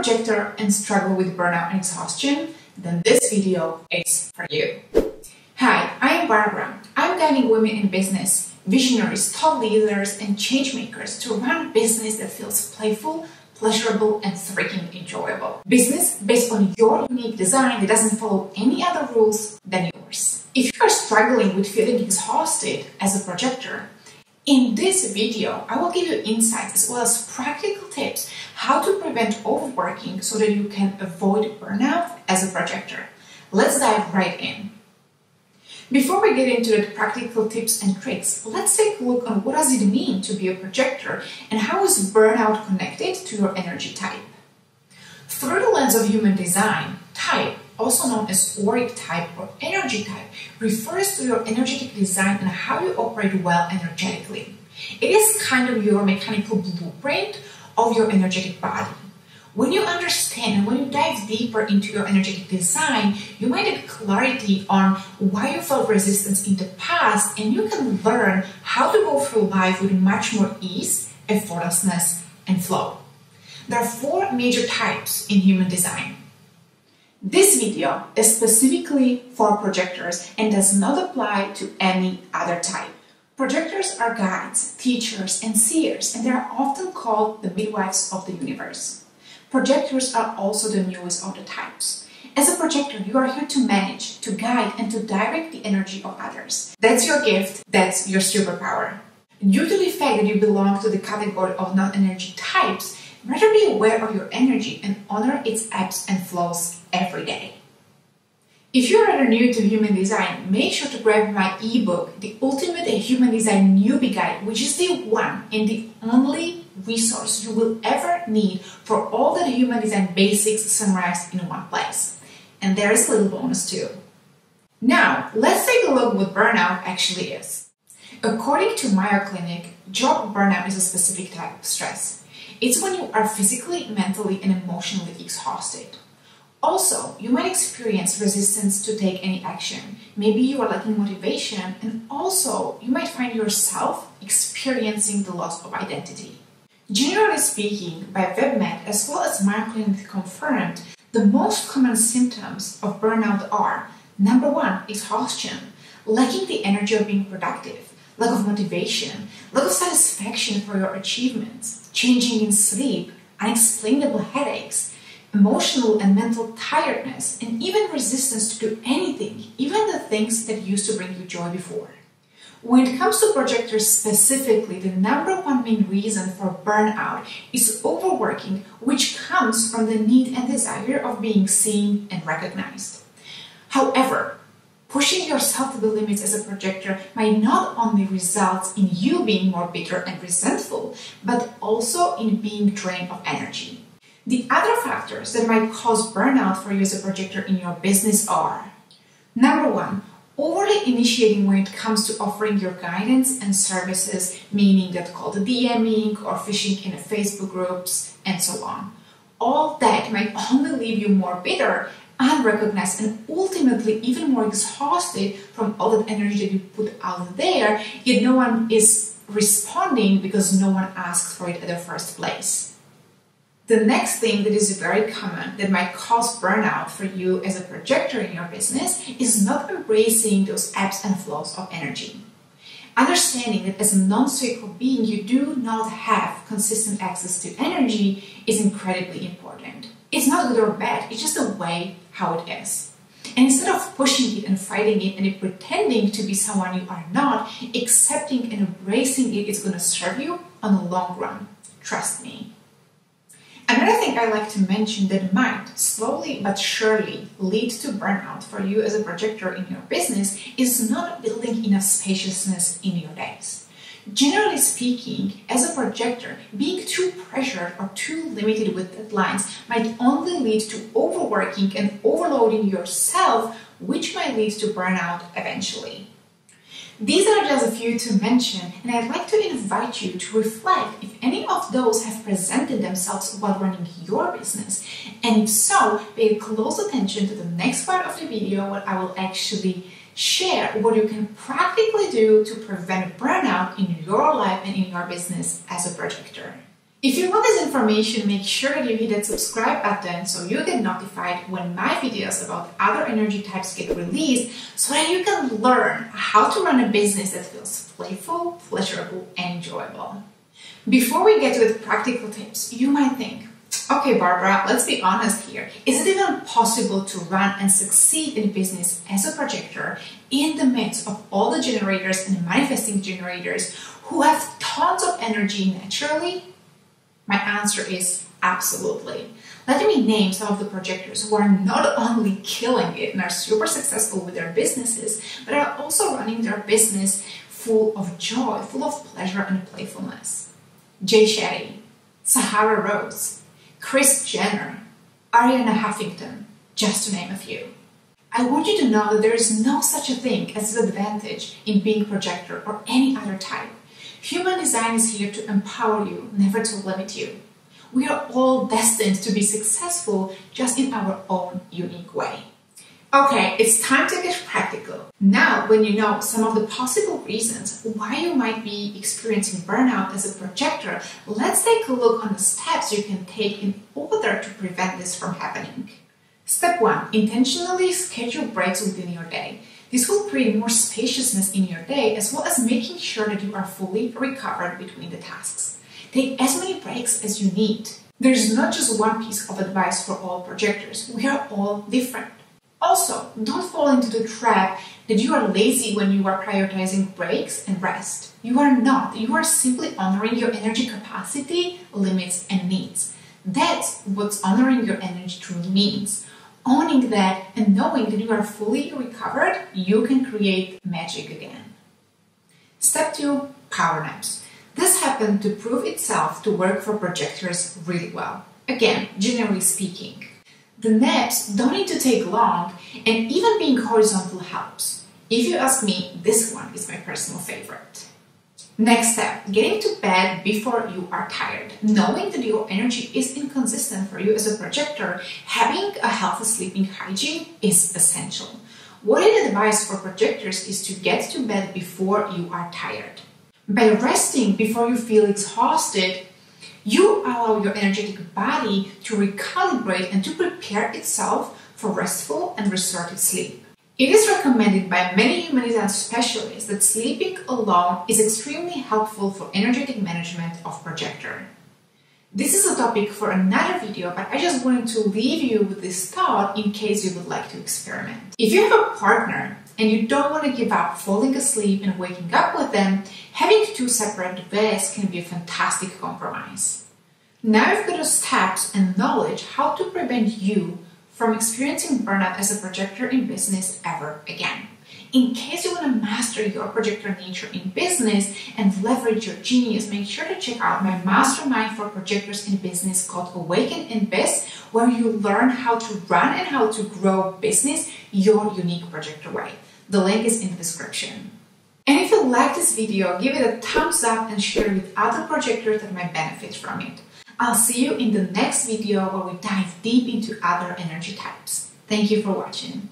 projector and struggle with burnout and exhaustion, then this video is for you. Hi, I am Barbora. I'm guiding women in business, visionaries, thought leaders, and change makers to run a business that feels playful, pleasurable, and freaking enjoyable. Business based on your unique design that doesn't follow any other rules than yours. If you are struggling with feeling exhausted as a projector, in this video, I will give you insights as well as practical tips how to prevent overworking so that you can avoid burnout as a projector. Let's dive right in. Before we get into the practical tips and tricks, let's take a look on what does it mean to be a projector and how is burnout connected to your energy type. Through the lens of human design, type also known as auric type or energy type, refers to your energetic design and how you operate well energetically. It is kind of your mechanical blueprint of your energetic body. When you understand and when you dive deeper into your energetic design, you might get clarity on why you felt resistance in the past and you can learn how to go through life with much more ease, effortlessness, and flow. There are four major types in human design. This video is specifically for projectors and does not apply to any other type. Projectors are guides, teachers, and seers, and they are often called the midwives of the universe. Projectors are also the newest of the types. As a projector, you are here to manage, to guide, and to direct the energy of others. That's your gift, that's your superpower. Due to the fact that you belong to the category of non energy types, Rather be aware of your energy and honor its ebbs and flows every day. If you're new to human design, make sure to grab my ebook, The Ultimate Human Design Newbie Guide, which is the one and the only resource you will ever need for all the human design basics summarized in one place. And there is a little bonus too. Now, let's take a look what burnout actually is. According to Mayo Clinic, job burnout is a specific type of stress. It's when you are physically, mentally, and emotionally exhausted. Also, you might experience resistance to take any action. Maybe you are lacking motivation, and also you might find yourself experiencing the loss of identity. Generally speaking, by WebMD as well as Mayo confirmed, the most common symptoms of burnout are number one, exhaustion, lacking the energy of being productive, lack of motivation, lack of satisfaction for your achievements, changing in sleep, unexplainable headaches, emotional and mental tiredness, and even resistance to do anything, even the things that used to bring you joy before. When it comes to projectors specifically, the number one main reason for burnout is overworking, which comes from the need and desire of being seen and recognized. However, Pushing yourself to the limits as a projector might not only result in you being more bitter and resentful, but also in being drained of energy. The other factors that might cause burnout for you as a projector in your business are number one, overly initiating when it comes to offering your guidance and services, meaning that called DMing or fishing in Facebook groups and so on. All that might only leave you more bitter unrecognized and ultimately even more exhausted from all that energy that you put out there, yet no one is responding because no one asked for it in the first place. The next thing that is very common that might cause burnout for you as a projector in your business is not embracing those ebbs and flows of energy. Understanding that as a non sacral being, you do not have consistent access to energy is incredibly important. It's not good or bad, it's just a way how it is. And instead of pushing it and fighting it and pretending to be someone you are not, accepting and embracing it is going to serve you on the long run. Trust me. Another thing I like to mention that might slowly but surely lead to burnout for you as a projector in your business is not building enough spaciousness in your days. Generally speaking, as a projector, being too pressured or too limited with deadlines might only lead to overworking and overloading yourself, which might lead to burnout eventually. These are just a few to mention, and I'd like to invite you to reflect if any of those have presented themselves while running your business. And if so, pay close attention to the next part of the video where I will actually share what you can practically do to prevent burnout in your life and in your business as a projector. If you want this information, make sure that you hit that subscribe button so you get notified when my videos about other energy types get released so that you can learn how to run a business that feels playful, pleasurable, and enjoyable. Before we get to the practical tips, you might think, okay, Barbora, let's be honest here. Is it even possible to run and succeed in business as a projector in the midst of all the generators and manifesting generators who have tons of energy naturally my answer is absolutely. Let me name some of the projectors who are not only killing it and are super successful with their businesses, but are also running their business full of joy, full of pleasure and playfulness. Jay Shetty, Sahara Rose, Kris Jenner, Arianna Huffington, just to name a few. I want you to know that there is no such a thing as disadvantage in being projector or any other type. Human design is here to empower you, never to limit you. We are all destined to be successful just in our own unique way. Okay, it's time to get practical. Now, when you know some of the possible reasons why you might be experiencing burnout as a projector, let's take a look on the steps you can take in order to prevent this from happening. Step 1 Intentionally schedule breaks within your day. This will create more spaciousness in your day as well as making sure that you are fully recovered between the tasks. Take as many breaks as you need. There's not just one piece of advice for all projectors, we are all different. Also, don't fall into the trap that you are lazy when you are prioritizing breaks and rest. You are not. You are simply honoring your energy capacity, limits, and needs. That's what honoring your energy truly means owning that and knowing that you are fully recovered, you can create magic again. Step two power naps. This happened to prove itself to work for projectors really well. Again, generally speaking. The naps don't need to take long, and even being horizontal helps. If you ask me, this one is my personal favorite. Next step, getting to bed before you are tired. Knowing that your energy is inconsistent for you as a projector, having a healthy sleeping hygiene is essential. What I advise for projectors is to get to bed before you are tired. By resting before you feel exhausted, you allow your energetic body to recalibrate and to prepare itself for restful and restorative sleep. It is recommended by many human design specialists that sleeping alone is extremely helpful for energetic management of projector. This is a topic for another video, but I just wanted to leave you with this thought in case you would like to experiment. If you have a partner and you don't want to give up falling asleep and waking up with them, having two separate beds can be a fantastic compromise. Now you've got the steps and knowledge how to prevent you from experiencing burnout as a projector in business ever again. In case you want to master your projector nature in business and leverage your genius, make sure to check out my mastermind for projectors in business called Awaken in Biz, where you learn how to run and how to grow business your unique projector way. The link is in the description. And if you like this video, give it a thumbs up and share it with other projectors that might benefit from it. I'll see you in the next video where we dive deep into other energy types. Thank you for watching.